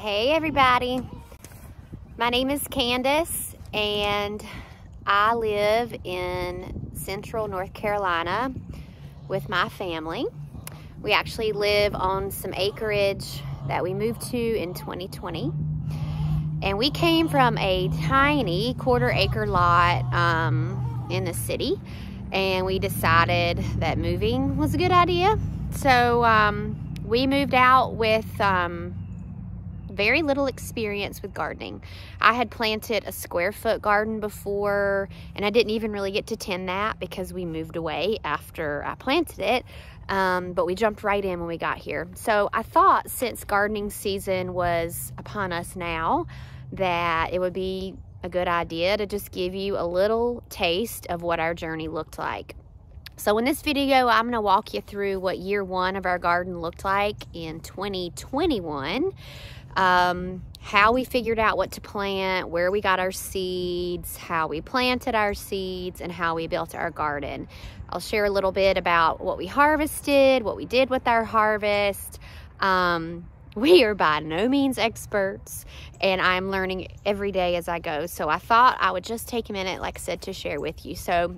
Hey everybody, my name is Candace and I live in central North Carolina with my family. We actually live on some acreage that we moved to in 2020. And we came from a tiny quarter acre lot um, in the city and we decided that moving was a good idea. So um, we moved out with um, very little experience with gardening. I had planted a square foot garden before and I didn't even really get to tend that because we moved away after I planted it. Um, but we jumped right in when we got here. So I thought since gardening season was upon us now that it would be a good idea to just give you a little taste of what our journey looked like. So in this video, I'm gonna walk you through what year one of our garden looked like in 2021 um, how we figured out what to plant, where we got our seeds, how we planted our seeds, and how we built our garden. I'll share a little bit about what we harvested, what we did with our harvest. Um, we are by no means experts and I'm learning every day as I go. So I thought I would just take a minute, like I said, to share with you. So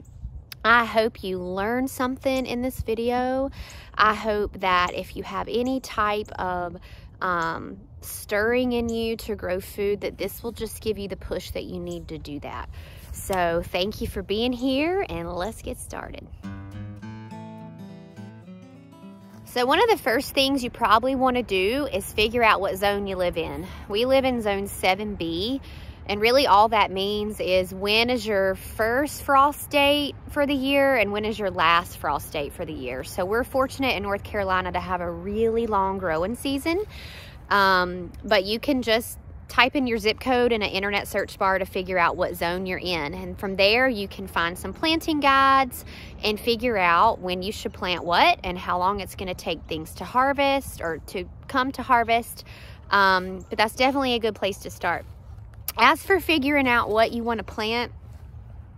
I hope you learned something in this video. I hope that if you have any type of um, stirring in you to grow food, that this will just give you the push that you need to do that. So thank you for being here and let's get started. So one of the first things you probably want to do is figure out what zone you live in. We live in zone 7B and really all that means is when is your first frost date for the year and when is your last frost date for the year. So we're fortunate in North Carolina to have a really long growing season. Um, but you can just type in your zip code in an internet search bar to figure out what zone you're in. And from there, you can find some planting guides and figure out when you should plant what and how long it's going to take things to harvest or to come to harvest. Um, but that's definitely a good place to start. As for figuring out what you want to plant,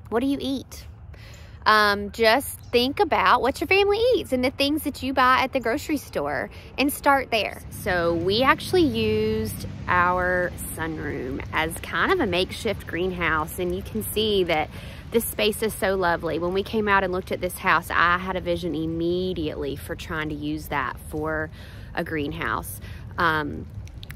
what do you eat? Um, just think about what your family eats and the things that you buy at the grocery store and start there. So we actually used our sunroom as kind of a makeshift greenhouse and you can see that this space is so lovely. When we came out and looked at this house, I had a vision immediately for trying to use that for a greenhouse. Um,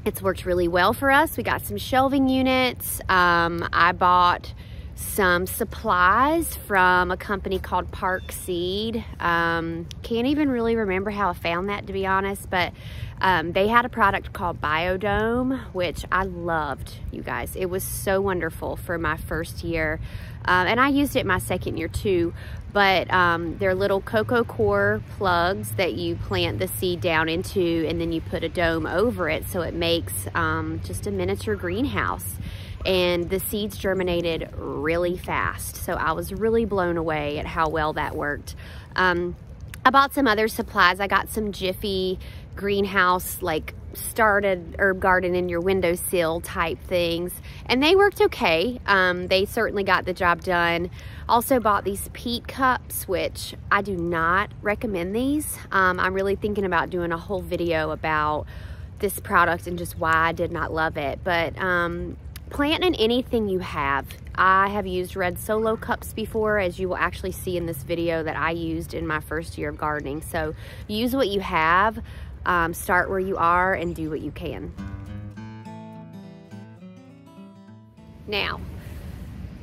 it's worked really well for us. We got some shelving units. Um, I bought some supplies from a company called Park Seed. Um, can't even really remember how I found that to be honest, but um, they had a product called Biodome, which I loved, you guys. It was so wonderful for my first year. Um, and I used it my second year too, but um, they're little coco coir plugs that you plant the seed down into and then you put a dome over it so it makes um, just a miniature greenhouse and the seeds germinated really fast. So I was really blown away at how well that worked. Um, I bought some other supplies. I got some Jiffy greenhouse like started herb garden in your windowsill type things and they worked okay um, they certainly got the job done also bought these peat cups which I do not recommend these um, I'm really thinking about doing a whole video about this product and just why I did not love it but um, plant in anything you have. I have used red solo cups before, as you will actually see in this video that I used in my first year of gardening. So use what you have, um, start where you are, and do what you can. Now,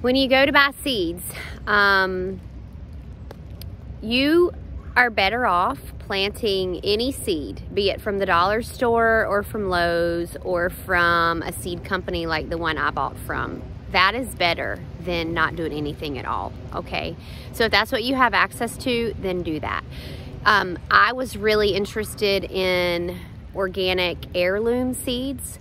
when you go to buy seeds, um, you are better off planting any seed, be it from the dollar store or from Lowe's or from a seed company like the one I bought from. That is better than not doing anything at all, okay? So if that's what you have access to, then do that. Um, I was really interested in organic heirloom seeds.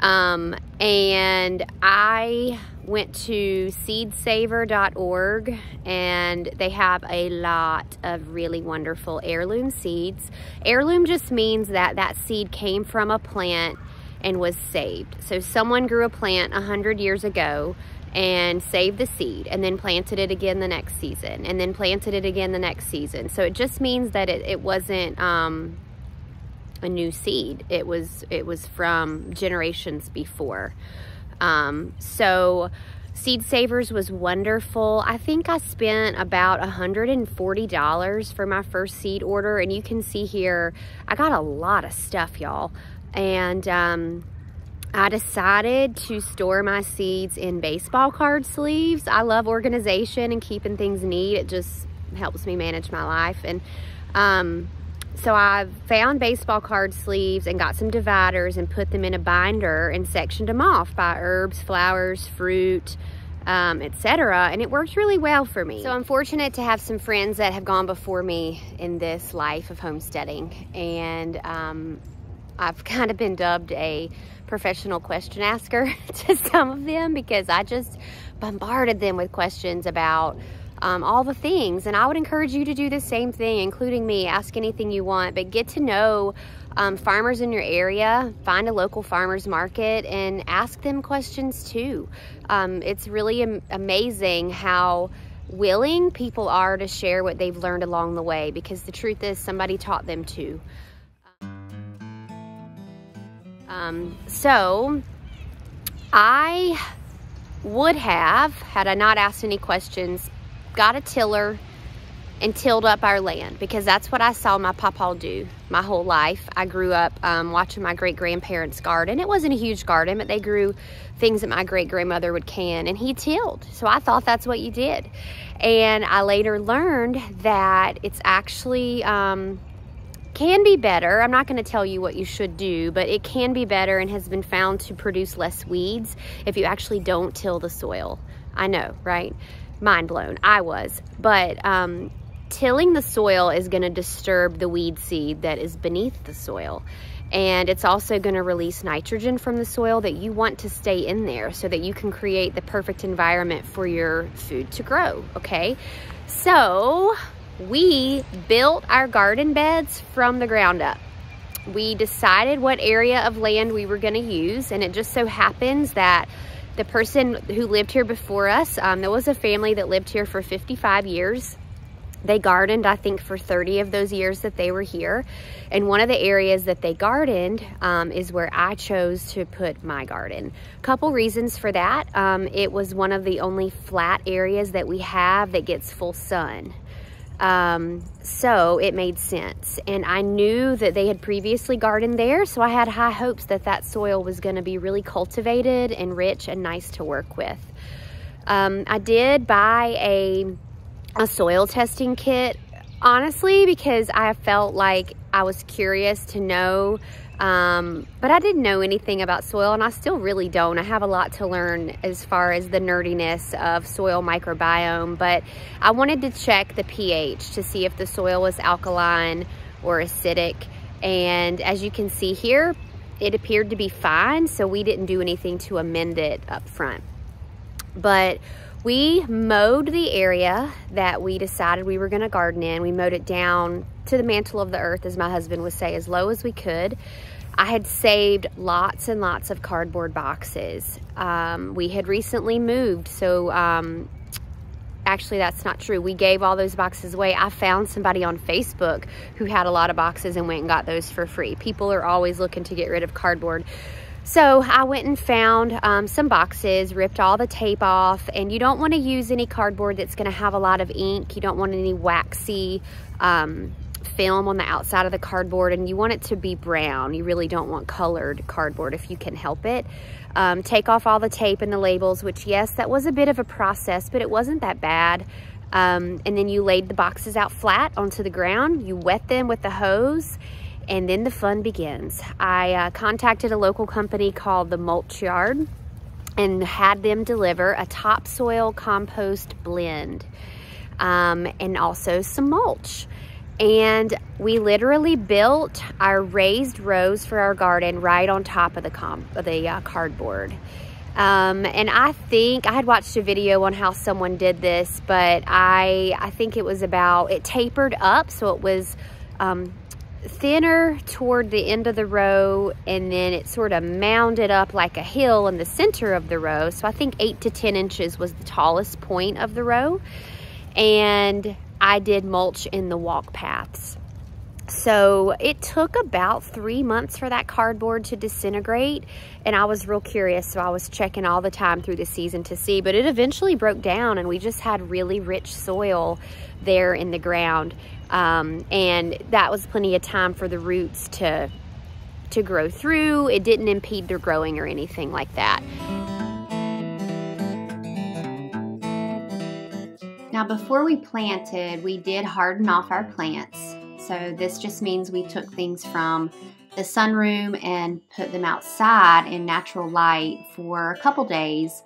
Um, and I went to seedsaver.org and they have a lot of really wonderful heirloom seeds. Heirloom just means that that seed came from a plant and was saved. So someone grew a plant a hundred years ago and saved the seed and then planted it again the next season and then planted it again the next season. So it just means that it, it wasn't um, a new seed. It was it was from generations before. Um, so Seed Savers was wonderful. I think I spent about $140 for my first seed order. And you can see here, I got a lot of stuff, y'all. And um, I decided to store my seeds in baseball card sleeves. I love organization and keeping things neat. It just helps me manage my life. And um, so I found baseball card sleeves and got some dividers and put them in a binder and sectioned them off by herbs, flowers, fruit, um, etc. And it worked really well for me. So I'm fortunate to have some friends that have gone before me in this life of homesteading. And um, I've kind of been dubbed a professional question asker to some of them because I just bombarded them with questions about um, all the things. And I would encourage you to do the same thing, including me. Ask anything you want, but get to know um, farmers in your area. Find a local farmers market and ask them questions too. Um, it's really am amazing how willing people are to share what they've learned along the way because the truth is somebody taught them to. Um, so I would have, had I not asked any questions, got a tiller and tilled up our land because that's what I saw my papa do my whole life. I grew up um, watching my great grandparents garden. It wasn't a huge garden, but they grew things that my great grandmother would can, and he tilled. So I thought that's what you did. And I later learned that it's actually um, can be better. I'm not going to tell you what you should do, but it can be better and has been found to produce less weeds if you actually don't till the soil. I know, right? Mind blown. I was. But um, tilling the soil is going to disturb the weed seed that is beneath the soil. And it's also going to release nitrogen from the soil that you want to stay in there so that you can create the perfect environment for your food to grow, okay? So we built our garden beds from the ground up. We decided what area of land we were going to use, and it just so happens that the person who lived here before us, um, there was a family that lived here for 55 years. They gardened, I think, for 30 of those years that they were here. And one of the areas that they gardened um, is where I chose to put my garden. Couple reasons for that. Um, it was one of the only flat areas that we have that gets full sun. Um, so it made sense. And I knew that they had previously gardened there, so I had high hopes that that soil was going to be really cultivated and rich and nice to work with. Um, I did buy a, a soil testing kit, honestly, because I felt like I was curious to know um, but I didn't know anything about soil and I still really don't. I have a lot to learn as far as the nerdiness of soil microbiome, but I wanted to check the pH to see if the soil was alkaline or acidic. And as you can see here, it appeared to be fine, so we didn't do anything to amend it up front. But we mowed the area that we decided we were gonna garden in. We mowed it down to the mantle of the earth, as my husband would say, as low as we could. I had saved lots and lots of cardboard boxes. Um, we had recently moved, so um, actually that's not true. We gave all those boxes away. I found somebody on Facebook who had a lot of boxes and went and got those for free. People are always looking to get rid of cardboard. So I went and found um, some boxes, ripped all the tape off, and you don't want to use any cardboard that's going to have a lot of ink. You don't want any waxy um, film on the outside of the cardboard and you want it to be brown. You really don't want colored cardboard if you can help it. Um, take off all the tape and the labels, which yes, that was a bit of a process, but it wasn't that bad. Um, and then you laid the boxes out flat onto the ground. You wet them with the hose and then the fun begins. I uh, contacted a local company called the Mulch Yard and had them deliver a topsoil compost blend um, and also some mulch. And we literally built our raised rows for our garden right on top of the, comp the uh, cardboard. Um, and I think I had watched a video on how someone did this, but I, I think it was about, it tapered up. So it was um, thinner toward the end of the row and then it sort of mounded up like a hill in the center of the row. So I think eight to 10 inches was the tallest point of the row. And I did mulch in the walk paths. So it took about three months for that cardboard to disintegrate. And I was real curious. So I was checking all the time through the season to see. But it eventually broke down and we just had really rich soil there in the ground. Um, and that was plenty of time for the roots to, to grow through. It didn't impede their growing or anything like that. Now before we planted, we did harden off our plants. So this just means we took things from the sunroom and put them outside in natural light for a couple days,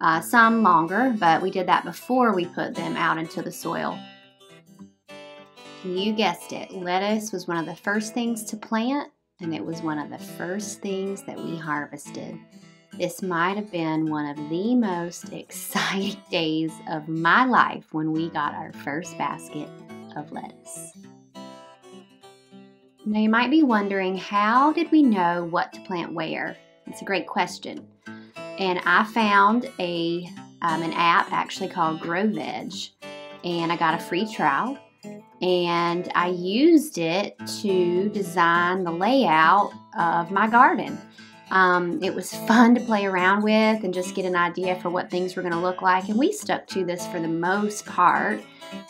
uh, some longer, but we did that before we put them out into the soil. You guessed it, lettuce was one of the first things to plant and it was one of the first things that we harvested. This might have been one of the most exciting days of my life when we got our first basket of lettuce. Now you might be wondering, how did we know what to plant where? It's a great question. And I found a um, an app actually called Grow Veg, and I got a free trial. And I used it to design the layout of my garden. Um, it was fun to play around with and just get an idea for what things were going to look like. And we stuck to this for the most part.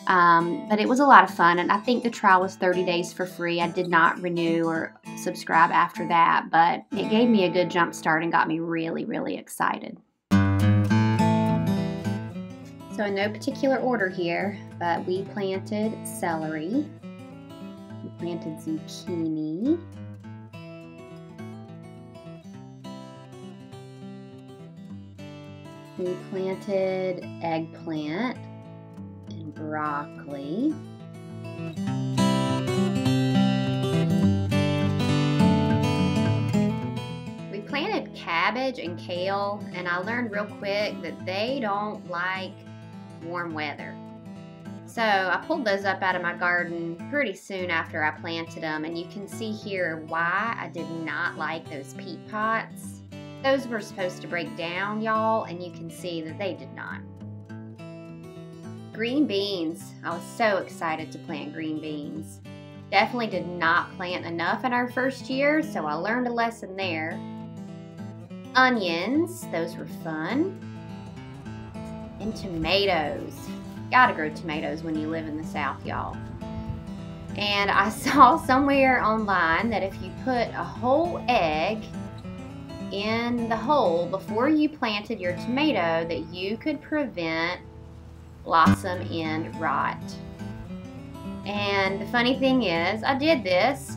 Um, but it was a lot of fun, and I think the trial was 30 days for free. I did not renew or subscribe after that, but it gave me a good jump start and got me really, really excited. So, in no particular order here, but we planted celery, we planted zucchini, we planted eggplant, and broccoli. We planted cabbage and kale, and I learned real quick that they don't like warm weather. So I pulled those up out of my garden pretty soon after I planted them, and you can see here why I did not like those peat pots. Those were supposed to break down, y'all, and you can see that they did not. Green beans. I was so excited to plant green beans. Definitely did not plant enough in our first year, so I learned a lesson there. Onions, those were fun. And tomatoes. Gotta grow tomatoes when you live in the South, y'all. And I saw somewhere online that if you put a whole egg in the hole before you planted your tomato that you could prevent blossom end rot. And the funny thing is, I did this,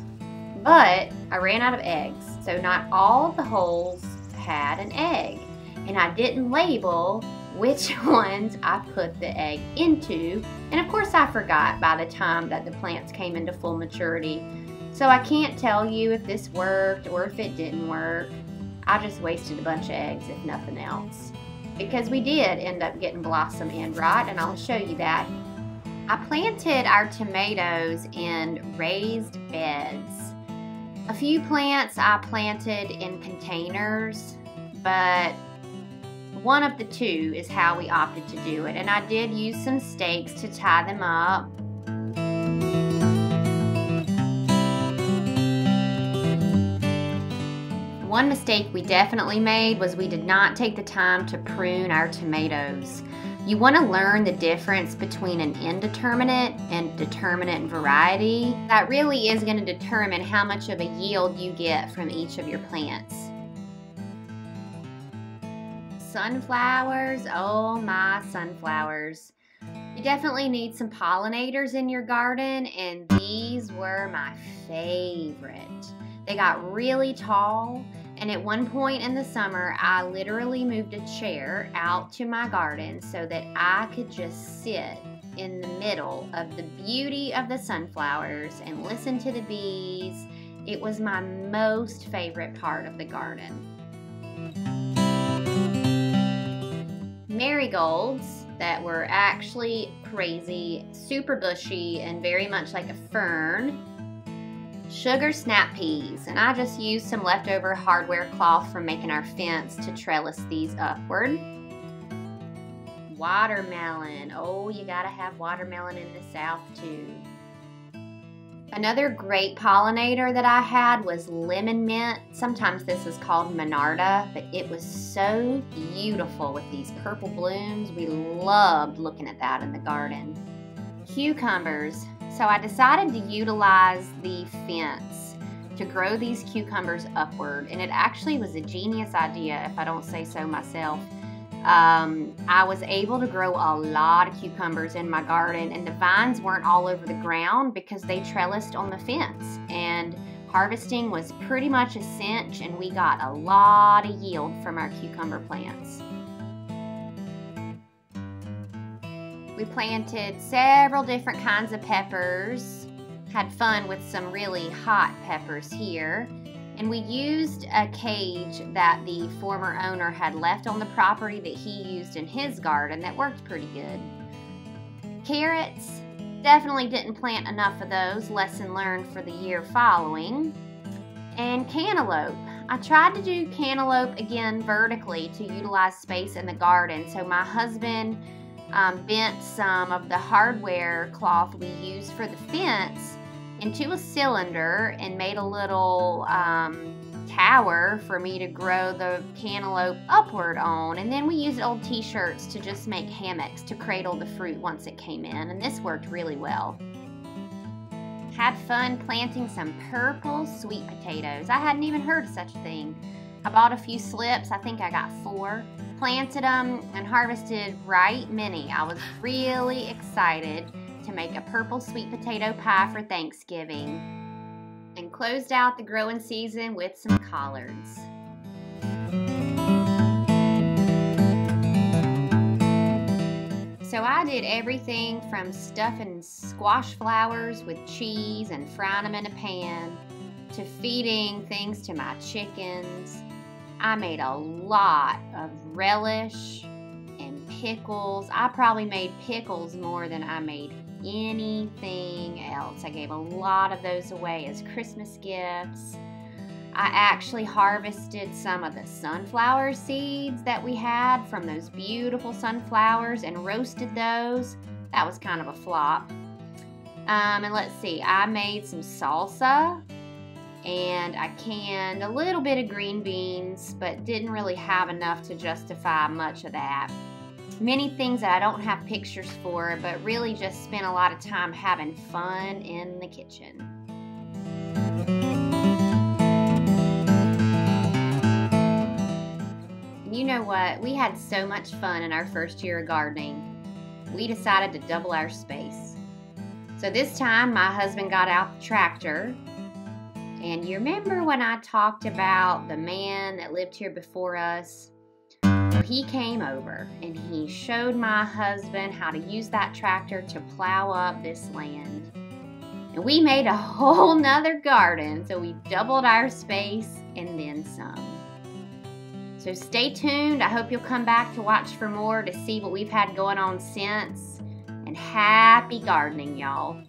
but I ran out of eggs. So not all the holes had an egg. And I didn't label which ones I put the egg into. And of course I forgot by the time that the plants came into full maturity. So I can't tell you if this worked or if it didn't work. I just wasted a bunch of eggs if nothing else because we did end up getting blossom end rot and I'll show you that. I planted our tomatoes in raised beds. A few plants I planted in containers, but one of the two is how we opted to do it. And I did use some stakes to tie them up One mistake we definitely made was we did not take the time to prune our tomatoes. You want to learn the difference between an indeterminate and determinate variety. That really is going to determine how much of a yield you get from each of your plants. Sunflowers, oh my sunflowers. You definitely need some pollinators in your garden and these were my favorite. They got really tall and at one point in the summer, I literally moved a chair out to my garden so that I could just sit in the middle of the beauty of the sunflowers and listen to the bees. It was my most favorite part of the garden. Marigolds that were actually crazy, super bushy, and very much like a fern sugar snap peas, and I just used some leftover hardware cloth from making our fence to trellis these upward. Watermelon, oh you gotta have watermelon in the south too. Another great pollinator that I had was lemon mint. Sometimes this is called Monarda, but it was so beautiful with these purple blooms. We loved looking at that in the garden. Cucumbers. So I decided to utilize the fence to grow these cucumbers upward, and it actually was a genius idea if I don't say so myself. Um, I was able to grow a lot of cucumbers in my garden, and the vines weren't all over the ground because they trellised on the fence. And harvesting was pretty much a cinch, and we got a lot of yield from our cucumber plants. We planted several different kinds of peppers, had fun with some really hot peppers here. And we used a cage that the former owner had left on the property that he used in his garden that worked pretty good. Carrots, definitely didn't plant enough of those, lesson learned for the year following. And cantaloupe. I tried to do cantaloupe again vertically to utilize space in the garden. So my husband um, bent some of the hardware cloth we used for the fence into a cylinder and made a little um, tower for me to grow the cantaloupe upward on. And then we used old t-shirts to just make hammocks to cradle the fruit once it came in. And this worked really well. Had fun planting some purple sweet potatoes. I hadn't even heard of such a thing. I bought a few slips. I think I got four. Planted them and harvested right many. I was really excited to make a purple sweet potato pie for Thanksgiving and closed out the growing season with some collards. So I did everything from stuffing squash flowers with cheese and frying them in a pan to feeding things to my chickens. I made a lot of relish and pickles. I probably made pickles more than I made anything else. I gave a lot of those away as Christmas gifts. I actually harvested some of the sunflower seeds that we had from those beautiful sunflowers and roasted those. That was kind of a flop. Um, and let's see, I made some salsa and I canned a little bit of green beans, but didn't really have enough to justify much of that many things that I don't have pictures for, but really just spent a lot of time having fun in the kitchen. You know what? We had so much fun in our first year of gardening. We decided to double our space. So this time my husband got out the tractor and you remember when I talked about the man that lived here before us he came over and he showed my husband how to use that tractor to plow up this land. And we made a whole nother garden, so we doubled our space and then some. So stay tuned. I hope you'll come back to watch for more to see what we've had going on since. And happy gardening, y'all.